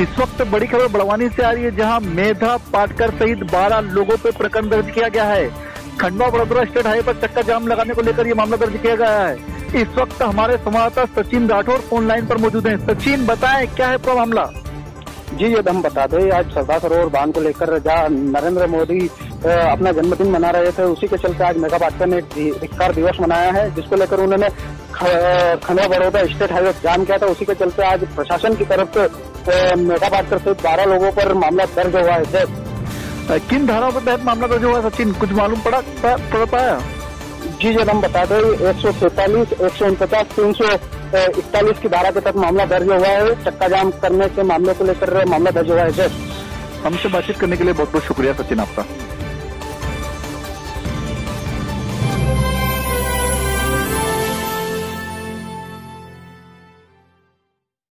इस वक्त बड़ी खबर बड़वानी से आ रही है, जहाँ मेधा पाटकर सहित 12 लोगों पर प्रकरण दर्ज किया गया है। खंडवा बड़ोदरा स्टेट हाईवे पर चक्का जाम लगाने को लेकर ये मामला दर्ज किया गया है। इस वक्त हमारे संवाददाता सचिन राठौर फ़ोन लाइन पर मौजूद हैं। सचिन, बताएँ, क्या है पूरा मामला? जी यद हम बता दें, आज सरदार सरोवर बाँध को लेकर जहाँ नरेंद्र मोदी अपना जन्मदिन मना रहे थे। उसी के चलते आज मेगा पाटकर ने धिक्कार दिवस मनाया है जिसको लेकर उन्होंने खंडवा बड़ौदा स्टेट हाईवे जाम किया था। उसी के चलते आज प्रशासन की तरफ़ से मेगा पाटकर सहित बारह लोगों पर मामला दर्ज हुआ है। किन धाराओं पर तहत मामला दर्ज हुआ सचिन कुछ मालूम पड़ा पड़ पाया? जी जब हम बता दें एक सौ सैतालीस एक सौ उनपचास तीन सौ इकतालीस की धारा के तहत मामला दर्ज हुआ है। चक्का जाम करने के मामले को लेकर मामला दर्ज हुआ है। सर हमसे बातचीत करने के लिए बहुत बहुत शुक्रिया सचिन आपका।